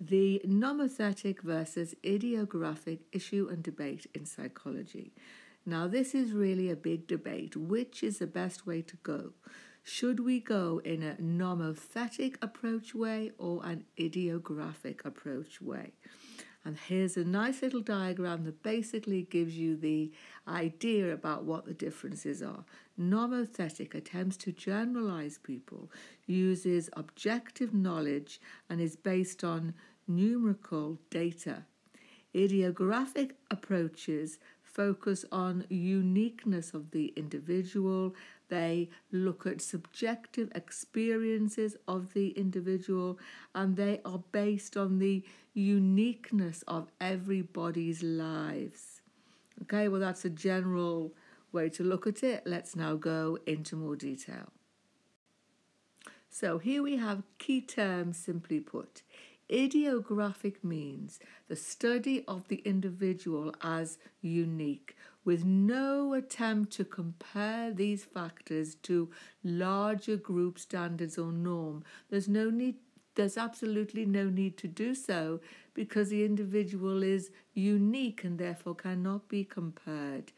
the nomothetic versus ideographic issue and debate in psychology. Now, this is really a big debate. Which is the best way to go? Should we go in a nomothetic approach way or an ideographic approach way? And here's a nice little diagram that basically gives you the idea about what the differences are. Nomothetic attempts to generalize people, uses objective knowledge, and is based on numerical data. Idiographic approaches focus on uniqueness of the individual they look at subjective experiences of the individual and they are based on the uniqueness of everybody's lives. Okay, well, that's a general way to look at it. Let's now go into more detail. So, here we have key terms simply put. Ideographic means the study of the individual as unique, with no attempt to compare these factors to larger group standards or norm. There's no need there's absolutely no need to do so because the individual is unique and therefore cannot be compared.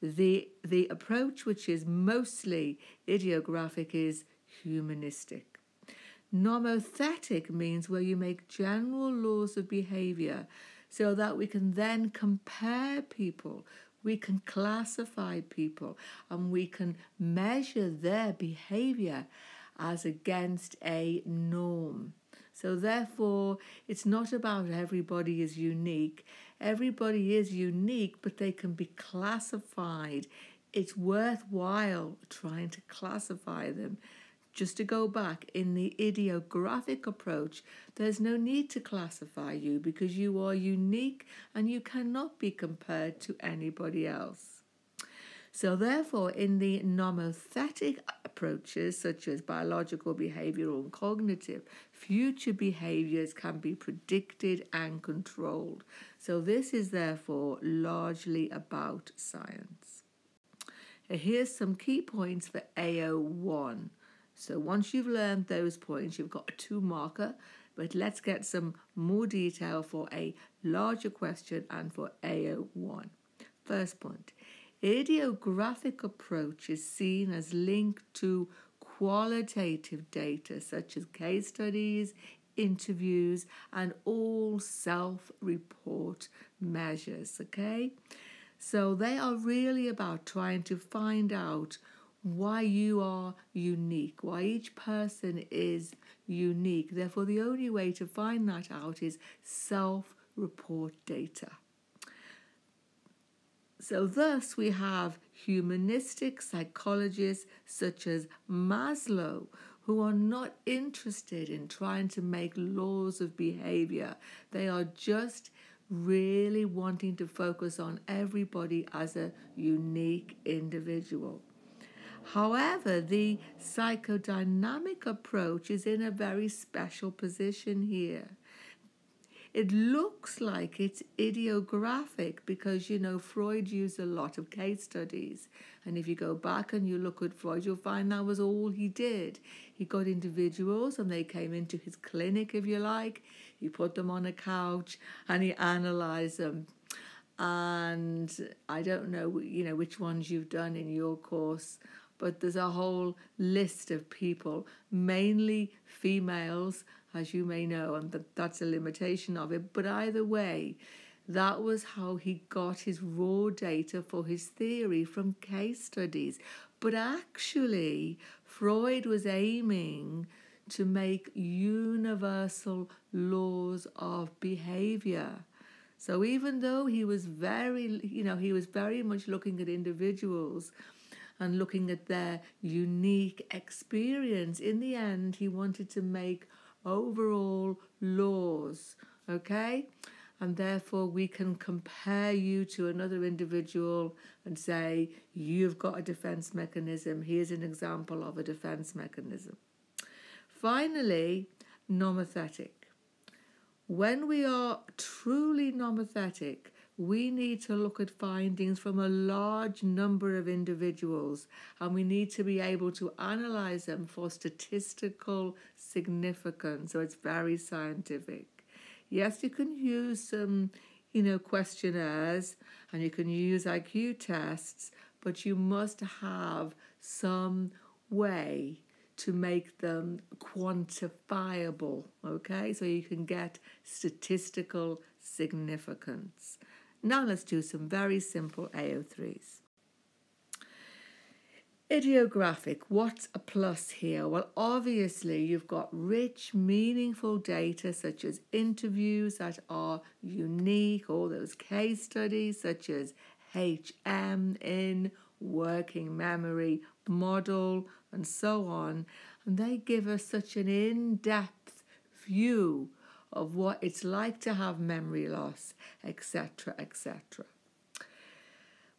The the approach which is mostly idiographic is humanistic. Nomothetic means where you make general laws of behavior so that we can then compare people we can classify people and we can measure their behavior as against a norm. So, therefore, it's not about everybody is unique. Everybody is unique, but they can be classified. It's worthwhile trying to classify them just to go back, in the ideographic approach, there's no need to classify you because you are unique and you cannot be compared to anybody else. So, therefore, in the nomothetic approaches, such as biological, behavioral, and cognitive, future behaviors can be predicted and controlled. So, this is therefore largely about science. Here's some key points for AO1. So once you've learned those points, you've got a two marker, but let's get some more detail for a larger question and for AO1. First point, idiographic approach is seen as linked to qualitative data such as case studies, interviews, and all self report measures. Okay, so they are really about trying to find out why you are unique, why each person is unique. Therefore, the only way to find that out is self report data. So, thus, we have humanistic psychologists such as Maslow who are not interested in trying to make laws of behavior. They are just really wanting to focus on everybody as a unique individual. However, the psychodynamic approach is in a very special position here. It looks like it's idiographic because, you know, Freud used a lot of case studies. And if you go back and you look at Freud, you'll find that was all he did. He got individuals and they came into his clinic, if you like. He put them on a couch and he analyzed them. And I don't know, you know, which ones you've done in your course but there's a whole list of people, mainly females, as you may know, and that's a limitation of it. But either way, that was how he got his raw data for his theory from case studies. But actually, Freud was aiming to make universal laws of behavior. So even though he was very, you know, he was very much looking at individuals and looking at their unique experience. In the end, he wanted to make overall laws, okay? And therefore, we can compare you to another individual and say, You've got a defense mechanism. Here's an example of a defense mechanism. Finally, nomothetic. When we are truly nomothetic, we need to look at findings from a large number of individuals and we need to be able to analyze them for statistical significance. So it's very scientific. Yes, you can use some, you know, questionnaires and you can use IQ tests, but you must have some way to make them quantifiable, okay? So you can get statistical significance. Now let's do some very simple AO3s. Idiographic, what's a plus here? Well, obviously, you've got rich, meaningful data such as interviews that are unique, all those case studies such as HM in working memory model, and so on. And they give us such an in depth view of what it's like to have memory loss, etc., etc.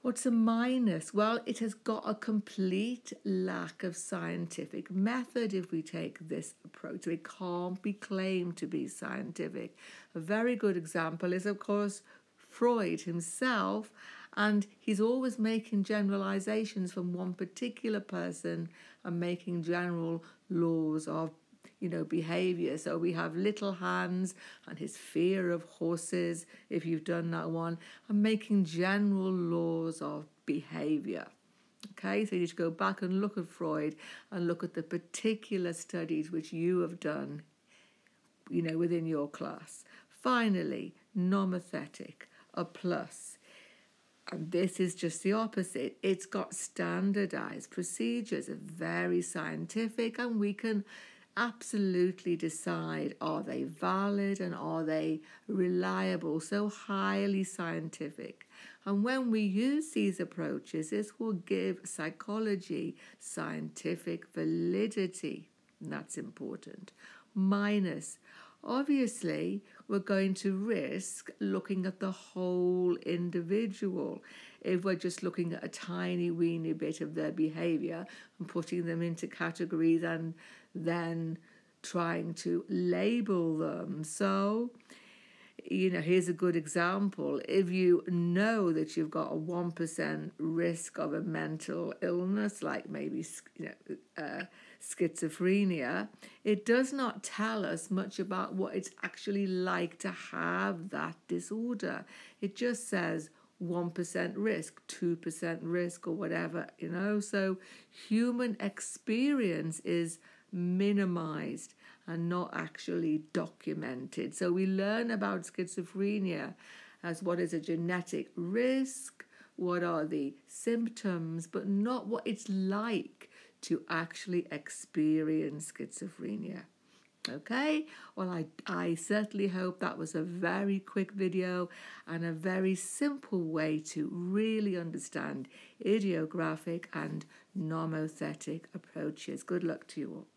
What's a minus? Well, it has got a complete lack of scientific method if we take this approach. It can't be claimed to be scientific. A very good example is, of course, Freud himself, and he's always making generalizations from one particular person and making general laws of you know, behavior. So we have little Hans and his fear of horses, if you've done that one, and making general laws of behavior. Okay, so you need to go back and look at Freud and look at the particular studies which you have done, you know, within your class. Finally, nomothetic, a plus. And this is just the opposite. It's got standardized procedures, very scientific, and we can absolutely decide are they valid and are they reliable, so highly scientific. And when we use these approaches, this will give psychology scientific validity. And that's important. Minus, obviously, we're going to risk looking at the whole individual if we're just looking at a tiny weeny bit of their behavior and putting them into categories and then trying to label them. So, you know, here's a good example. If you know that you've got a 1% risk of a mental illness, like maybe you know, uh, schizophrenia, it does not tell us much about what it's actually like to have that disorder. It just says 1% risk, 2% risk, or whatever, you know. So human experience is minimized and not actually documented. So we learn about schizophrenia as what is a genetic risk, what are the symptoms, but not what it's like to actually experience schizophrenia. Okay, well, I, I certainly hope that was a very quick video and a very simple way to really understand idiographic and nomothetic approaches. Good luck to you all.